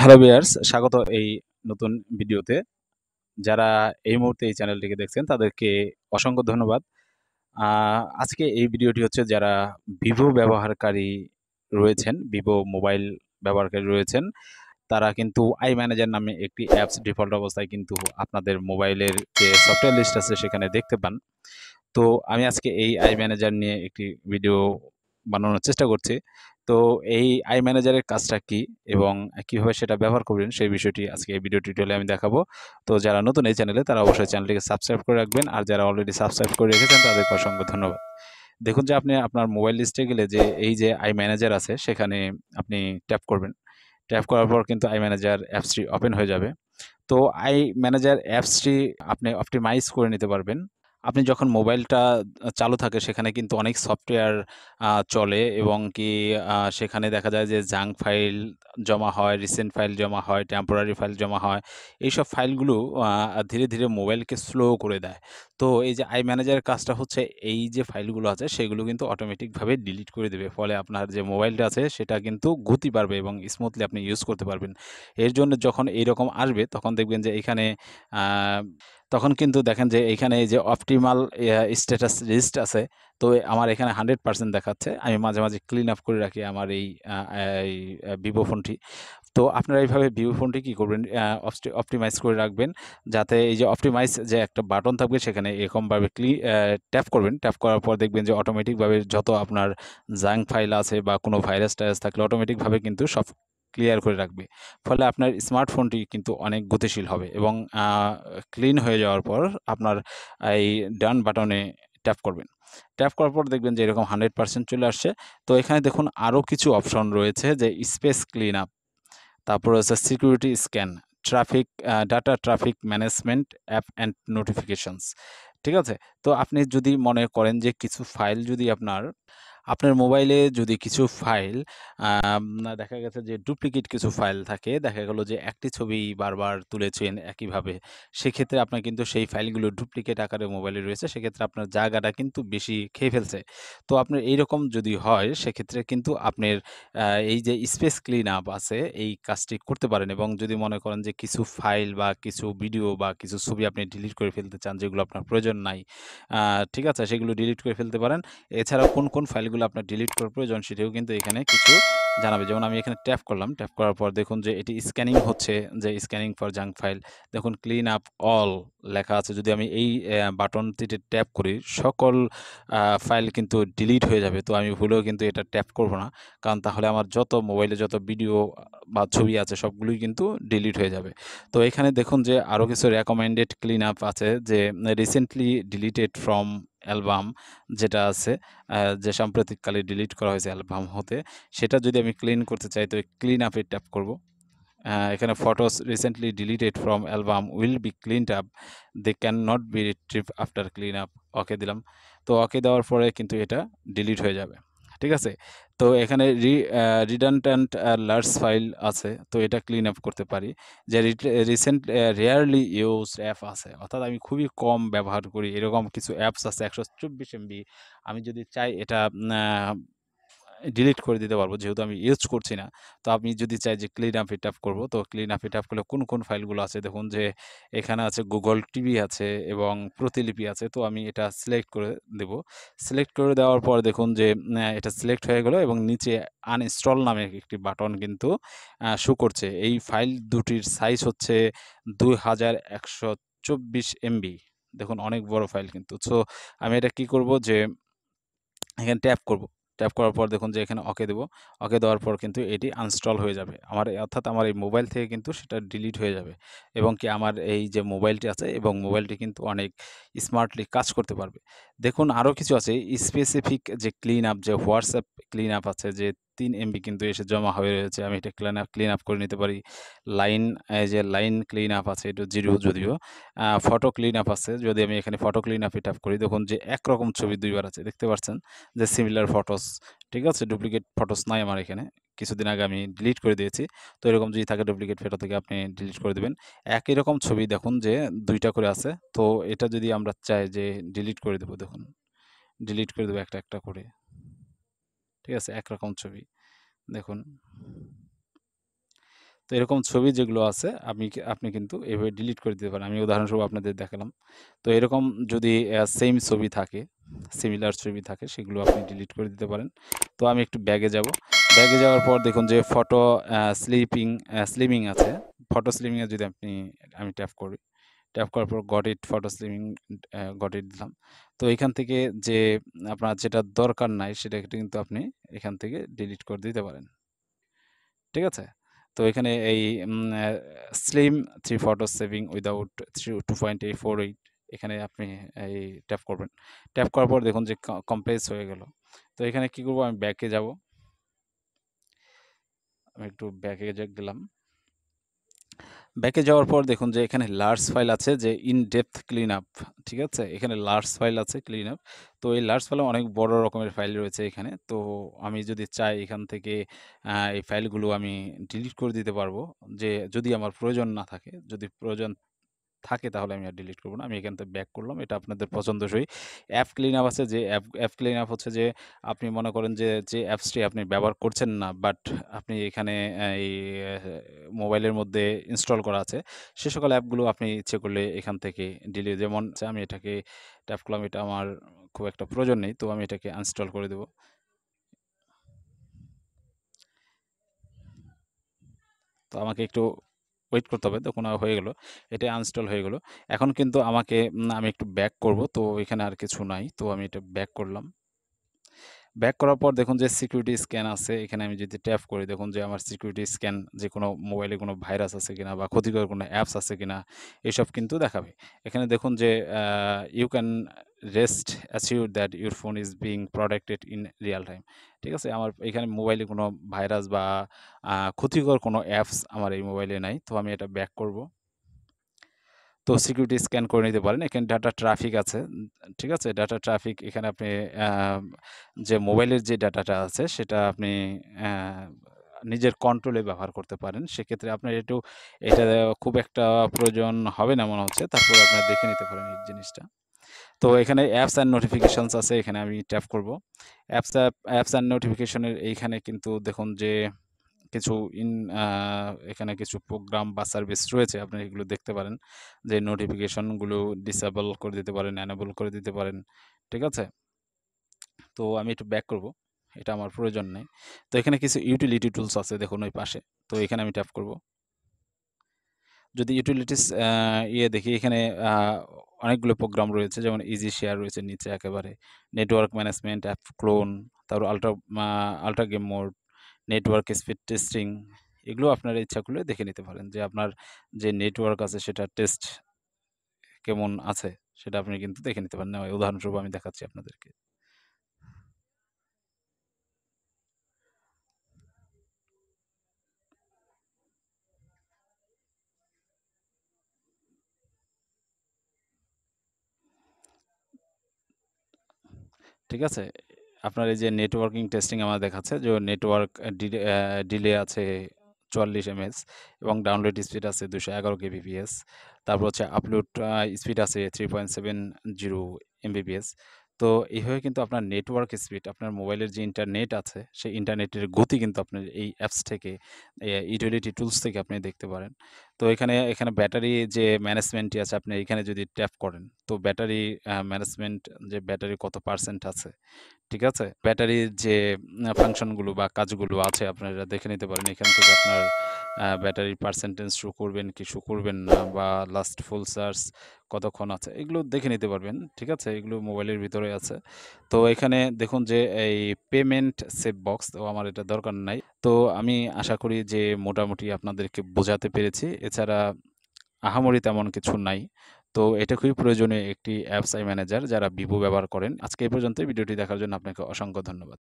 Hello viewers স্বাগত এই নতুন ভিডিওতে। যারা এই মুহূর্তে এই চ্যানেলটিকে দেখছেন, তাদেরকে অসংখ্য ধন্যবাদ। আজকে এই ভিডিওটি হচ্ছে যারা ভিভো ব্যবহারকারী রয়েছেন, ভিভো মোবাইল ব্যবহারকারী রয়েছেন, তারা কিন্তু আই ম্যানেজার নামে একটি অ্যাপস ডিফল্ট অবস্থায় কিন্তু আপনাদের মোবাইলের যে সফটওয়্যার লিস্ট আছে, সেখানে দেখতে পান। তো আমি আজকে এই আই ম্যানেজার নিয়ে একটি ভিডিও বানানোর চেষ্টা করছি। তো এই আই ম্যানেজারের কাজটা কি এবং কীভাবে সেটা ব্যবহার করবেন সেই বিষয়টি আজকে এই ভিডিও টিউটোরিয়ালে আমি দেখাবো। তো যারা নতুন এই চ্যানেলে তারা অবশ্যই চ্যানেলটিকে সাবস্ক্রাইব করে রাখবেন আর যারা অলরেডি সাবস্ক্রাইব করে রেখেছেন, তাদেরকে অসংখ্য ধন্যবাদ। দেখুন যে আপনি আপনার মোবাইল লিস্টে গেলে যে এই যে আই ম্যানেজার আছে, সেখানে আপনি ট্যাপ করবেন। ট্যাপ করার পর কিন্তু আই ম্যানেজার অ্যাপসটি ওপেন হয়ে যাবে। তো আই ম্যানেজার অ্যাপসটি আপনি অপটিমাইজ করে নিতে পারবেন। আপনি যখন মোবাইলটা চালু থাকে, সেখানে কিন্তু অনেক সফটওয়্যার চলে এবং কি সেখানে দেখা যায় যে জাঙ্ক ফাইল জমা হয়, রিসেন্ট ফাইল জমা হয়, টেম্পোরারি ফাইল জমা হয়। এইসব ফাইলগুলো ধীরে ধীরে মোবাইলকে স্লো করে দেয়। তো এই যে আই ম্যানেজারের কাজটা হচ্ছে, এই যে ফাইলগুলো আছে, সেগুলো কিন্তু অটোমেটিকভাবে ডিলিট করে দেবে। ফলে আপনার যে মোবাইলটা আছে, সেটা কিন্তু গতি পারবে এবং স্মুথলি আপনি ইউজ করতে পারবেন। এর জন্য যখন এইরকম আসবে, তখন দেখবেন যে এখানে তখন কিন্তু দেখেন যে এখানে এই যে অপটিমাল স্ট্যাটাস লিস্ট আছে, তো আমার এখানে হান্ড্রেড পার্সেন্ট দেখাচ্ছে। আমি মাঝে মাঝে ক্লিন আপ করে রাখি আমার এই ভিভো ফোনটি তো আপনারা এইভাবে ভিভো ফোনটি কী করবেন? অপটিমাইজ করে রাখবেন, যাতে এই যে অপটিমাইজ যে একটা বাটন থাকবে সেখানে এরকমভাবে ক্লি ট্যাপ করবেন। ট্যাপ করার পর দেখবেন যে অটোমেটিকভাবে যত আপনার জাঙ্ক ফাইল আছে বা কোনো ভাইরাস টাইরাস থাকলে অটোমেটিকভাবে কিন্তু সব ক্লিয়ার করে রাখবে। ফলে আপনার স্মার্টফোনটি কিন্তু অনেক গতিশীল হবে এবং ক্লিন হয়ে যাওয়ার পর আপনার এই ডান বাটনে ট্যাপ করবেন। ট্যাপ করার পর দেখবেন যে এরকম হান্ড্রেড পার্সেন্ট চলে আসছে। তো এখানে দেখুন আরও কিছু অপশন রয়েছে যে স্পেস ক্লিন আপ তারপর হচ্ছে security scan traffic data traffic management app and notifications ঠিক আছে? তো আপনি যদি মনে করেন যে কিছু ফাইল যদি আপনার আপনার মোবাইলে যদি কিছু ফাইল দেখা গেছে যে ডুপ্লিকেট কিছু ফাইল থাকে, দেখা গেল যে একটি ছবি বারবার তুলেছেন একইভাবে, সেক্ষেত্রে আপনার কিন্তু সেই ফাইলগুলো ডুপ্লিকেট আকারে মোবাইলে রয়েছে, সেক্ষেত্রে আপনার জায়গাটা কিন্তু বেশি খেয়ে ফেলছে। তো আপনার এইরকম যদি হয়, সেক্ষেত্রে কিন্তু আপনার এই যে স্পেস ক্লিন আপ আছে, এই কাজটি করতে পারেন এবং যদি মনে করেন যে কিছু ফাইল বা কিছু ভিডিও বা কিছু ছবি আপনি ডিলিট করে ফেলতে চান যেগুলো আপনার প্রয়োজন নাই ঠিক আছে, সেগুলো ডিলিট করে ফেলতে পারেন। এছাড়া কোন কোন ফাইলগুলো আপনার ডিলিট করার প্রয়োজন, সেটিও কিন্তু এখানে কিছু জানাবে। যেমন আমি এখানে ট্যাপ করলাম ট্যাপ করার পর দেখুন যে এটি স্ক্যানিং হচ্ছে, যে স্ক্যানিং ফর জাঙ্ক ফাইল দেখুন ক্লিন আপ অল লেখা আছে। যদি আমি এই বাটনটিতে ট্যাপ করি, সকল ফাইল কিন্তু ডিলিট হয়ে যাবে। তো আমি ভুলেও কিন্তু এটা ট্যাপ করব না। কারণ তাহলে আমার যত মোবাইলে যত ভিডিও বা ছবি আছে, সবগুলোই কিন্তু ডিলিট হয়ে যাবে। তো এখানে দেখুন যে আরও কিছু রেকমেন্ডেড ক্লিন আপ আছে যে রিসেন্টলি ডিলিটেড ফ্রম অ্যালবাম যেটা আছে যে সাম্প্রতিককালে ডিলিট করা হয়েছে অ্যালবাম হতে, সেটা যদি আমি ক্লিন করতে চাই তো ক্লিন আপে ট্যাপ করব। এখানে photos recently deleted from album will be clean up they can not be retrieve after clean up okay দিলাম। তো ওকে দেওয়ার পরে কিন্তু এটা ডিলিট হয়ে যাবে, ঠিক আছে? তো এখানে রি রিডান্ট্যান্ট লার্জ ফাইল আছে, তো এটা ক্লিন আপ করতে পারি। যে রিসেন্ট রেয়ারলি ইউজ অ্যাপ আছে, অর্থাৎ আমি খুবই কম ব্যবহার করি, এরকম কিছু অ্যাপস আছে, একশো চব্বিশ এমবি আমি যদি চাই এটা ডিলিট করে দিতে পারব, যেহেতু আমি ইউজ করছি না। তো আপনি যদি চাই যে ক্লিন আপ ইট আপ করব, তো ক্লিন আপ ইট আপ করলে কোন কোন ফাইলগুলো আছে? দেখুন যে এখানে আছে গুগল টিভি আছে এবং প্রতিলিপি আছে, তো আমি এটা সিলেক্ট করে দেব। সিলেক্ট করে দেওয়ার পর দেখুন যে এটা সিলেক্ট হয়ে গেলো এবং নিচে আনইনস্টল নামে একটি বাটন কিন্তু শো করছে। এই ফাইল দুটির সাইজ হচ্ছে দুই হাজার একশো চব্বিশ এমবি দেখুন অনেক বড় ফাইল কিন্তু। সো আমি এটা কি করব যে, এখানে ট্যাপ করব। ট্যাপ করার পর দেখুন যে এখানে ওকে দেবো। ওকে দেওয়ার পর কিন্তু এটি আনস্টল হয়ে যাবে। আমার অর্থাৎ আমার এই মোবাইল থেকে কিন্তু সেটা ডিলিট হয়ে যাবে এবং কি আমার এই যে মোবাইলটি আছে এবং মোবাইলটি কিন্তু অনেক স্মার্টলি কাজ করতে পারবে। দেখুন আরও কিছু আছে। স্পেসিফিক যে ক্লিন আপ যে হোয়াটসঅ্যাপ ক্লিন আপ আছে, যে তিন এমবি কিন্তু এসে জমা হয়ে রয়েছে। আমি এটা ক্লিন আপ ক্লিন আপ করে নিতে পারি। লাইন যে লাইন ক্লিন আপ আছে, এটা জিরো যদিও। ফটো ক্লিন আপ আছে, যদি আমি এখানে ফটো ক্লিন আপে ট্যাপ করি, দেখুন যে একরকম ছবি দুইবার আছে, দেখতে পাচ্ছেন যে সিমিলার ফটোস ঠিক আছে? ডুপ্লিকেট ফটোস নাই আমার এখানে। কিছুদিন আগে আমি ডিলিট করে দিয়েছি তো এরকম যদি থাকে ডুপ্লিকেট ফটো থেকে আপনি ডিলিট করে দেবেন একই রকম ছবি দেখুন যে দুইটা করে আছে তো এটা যদি আমরা চাই যে ডিলিট করে দেবো দেখুন ডিলিট করে দেবো একটা একটা করে ঠিক আছে একরকম ছবি দেখুন তো এরকম ছবি যেগুলো আছে আমি আপনি কিন্তু এভাবে ডিলিট করে দিতে পারেন। আমি উদাহরণস্বরূপ আপনাদের দেখালাম। তো এরকম যদি সেম ছবি থাকে, সিমিলার ছবি থাকে সেগুলো আপনি ডিলিট করে দিতে পারেন। তো আমি একটু ব্যাগে যাব। ব্যাগে যাওয়ার পর দেখুন যে ফটো স্লিপিং স্লিমিং আছে। ফটো স্লিমিংয়ে যদি আপনি, আমি ট্যাপ করি। ট্যাপ করার পর got it photo slimming got it দিলাম। তো এখান থেকে যে আপনার যেটা দরকার নাই সেটা কিন্তু আপনি এখান থেকে ডিলিট করে দিতে পারেন। ঠিক আছে? তো এখানে এই slim three photo saving without three 2.848 এখানে আপনি এই ট্যাপ করবেন। ট্যাপ করার পর দেখুন যে ক কম্প্রেস হয়ে গেল। তো এখানে কি করব আমি ব্যাকে যাব। আমি একটু ব্যাকে গেলাম। ব্যাকে যাওয়ার পর দেখুন যে এখানে লার্জ ফাইল আছে যে ইন ডেপথ ক্লিন আপ ঠিক আছে? এখানে লার্জ ফাইল আছে ক্লিন আপ। তো এই লার্জ ফাইলে অনেক বড় রকমের ফাইল রয়েছে এখানে। তো আমি যদি চাই এখান থেকে এই ফাইলগুলো আমি ডিলিট করে দিতে পারব। যে যদি আমার প্রয়োজন না থাকে, যদি প্রয়োজন থাকে তাহলে আমি আর ডিলিট করব না। আমি এখান থেকে ব্যাক করলাম। এটা আপনাদের পছন্দসই। অ্যাপ ক্লিন আপ আছে যে অ্যাপ অ্যাপ ক্লিন আপ হচ্ছে যে আপনি মনে করেন যে, যে অ্যাপসটি আপনি ব্যবহার করছেন না বাট আপনি এখানে এই মোবাইলের মধ্যে ইনস্টল করা আছে। সে সকল অ্যাপগুলো আপনি ইচ্ছে করলে এখান থেকে ডিলিট যেমন আমি এটাকে ট্যাপ করলাম এটা আমার খুব একটা প্রয়োজন নেই। তো আমি এটাকে আনইনস্টল করে দেব। তো আমাকে একটু ওয়েট করতে হবে। দেখুন হয়ে গেল। এটা আনস্টল হয়ে গেল। এখন কিন্তু আমাকে আমি একটু ব্যাক করব। তো এখানে আর কিছু নাই। তো আমি এটা ব্যাক করলাম। ব্যাক করার পর দেখুন যে সিকিউরিটি স্ক্যান আছে। এখানে আমি যদি ট্যাপ করি দেখুন যে আমার সিকিউরিটি স্ক্যান যে কোনো মোবাইলে কোনো ভাইরাস আছে কিনা বা ক্ষতিকর কোনো অ্যাপস আছে কিনা, এসব কিন্তু দেখাবে। এখানে দেখুন যে you can rest assured that your phone is being protected in real time. ঠিক আছে? আমার এখানে মোবাইলে কোনো ভাইরাস বা ক্ষতিকর কোনো অ্যাপস আমার এই মোবাইলে নাই। তো আমি এটা ব্যাক করব। তো সিকিউরিটি স্ক্যান করে নিতে পারেন। এখানে ডাটা ট্রাফিক আছে। ঠিক আছে? ডাটা ট্রাফিক এখানে আপনি যে মোবাইলের যে ডাটাটা আছে সেটা আপনি নিজের কন্ট্রোলে ব্যবহার করতে পারেন। সেক্ষেত্রে আপনার একটু এটা খুব একটা প্রয়োজন হবে না মনে হচ্ছে। তারপর আপনার দেখে নিতে পারেন এই জিনিসটা। তো এখানে অ্যাপস অ্যান্ড নোটিফিকেশনস আছে। এখানে আমি ট্যাপ করব। অ্যাপস অ্যাপ অ্যাপস অ্যান্ড নোটিফিকেশনের এইখানে কিন্তু দেখুন যে কিছু ইন এখানে কিছু প্রোগ্রাম বা সার্ভিস রয়েছে। আপনি এগুলো দেখতে পারেন। যে নোটিফিকেশনগুলো ডিসেবল করে দিতে পারেন, এনেবল করে দিতে পারেন। ঠিক আছে? তো আমি একটু ব্যাক করব। এটা আমার প্রয়োজন নেই। তো এখানে কিছু ইউটিলিটি টুলস আছে দেখুন ওই পাশে। তো এখানে আমি ট্যাপ করব। যদি ইউটিলিটিস ইয়ে দেখি এখানে অনেকগুলো প্রোগ্রাম রয়েছে যেমন ইজি শেয়ার রয়েছে নিচে একেবারে। নেটওয়ার্ক ম্যানেজমেন্ট, অ্যাপ ক্লোন, তারপর ultra ultra game mode, network speed testing এগুলো আপনারা ইচ্ছা করলে দেখে নিতে পারেন যে আপনার যে নেটওয়ার্ক আছে সেটা টেস্ট কেমন আছে, সেটা আপনি কিন্তু দেখে নিতে পারেন। উদাহরণস্বরূপ আমি দেখাচ্ছি আপনাদেরকে। ঠিক আছে? আপনার এই যে নেটওয়ার্কিং টেস্টিং আমার দেখাচ্ছে, যে নেটওয়ার্ক ডিলে আছে ৪৪ এমএস এবং ডাউনলোড স্পিড আছে ২১১ কেবিপিএস। তারপর হচ্ছে আপলোড স্পিড আছে 3.70 এমবিপিএস। তো এইভাবে কিন্তু আপনার নেটওয়ার্ক স্পিড আপনার মোবাইলের যে ইন্টারনেট আছে, সেই ইন্টারনেটের গতি কিন্তু আপনার এই অ্যাপস থেকে ইউটিলিটি টুলস থেকে আপনি দেখতে পারেন। তো এখানে এখানে ব্যাটারি যে ম্যানেজমেন্টটি আছে, আপনি এখানে যদি ট্যাপ করেন, তো ব্যাটারি ম্যানেজমেন্ট যে ব্যাটারি কত পার্সেন্ট আছে। ঠিক আছে? ব্যাটারির যে ফাংশনগুলো বা কাজগুলো আছে, আপনারা দেখে নিতে পারেন। এখান থেকে আপনার ব্যাটারির পার্সেন্টেজ শো করবেন কি শো করবেন না, বা লাস্ট ফুল চার্জ কতক্ষণ আছে, এগুলো দেখে নিতে পারবেন। ঠিক আছে? এগুলো মোবাইলের ভিতরে আছে। তো এখানে দেখুন যে, এই পেমেন্ট সেভ বক্স তো আমার এটা দরকার নাই। তো আমি আশা করি যে, মোটামুটি আপনাদেরকে বোঝাতে পেরেছি। এছাড়া আহামরি তেমন কিছু নাই। তো এটা খুবই প্রয়োজনীয় একটি অ্যাপস আই ম্যানেজার যারা ভিভো ব্যবহার করেন। আজকে এই পর্যন্ত ভিডিওটি দেখার জন্য আপনাকে অসংখ্য ধন্যবাদ।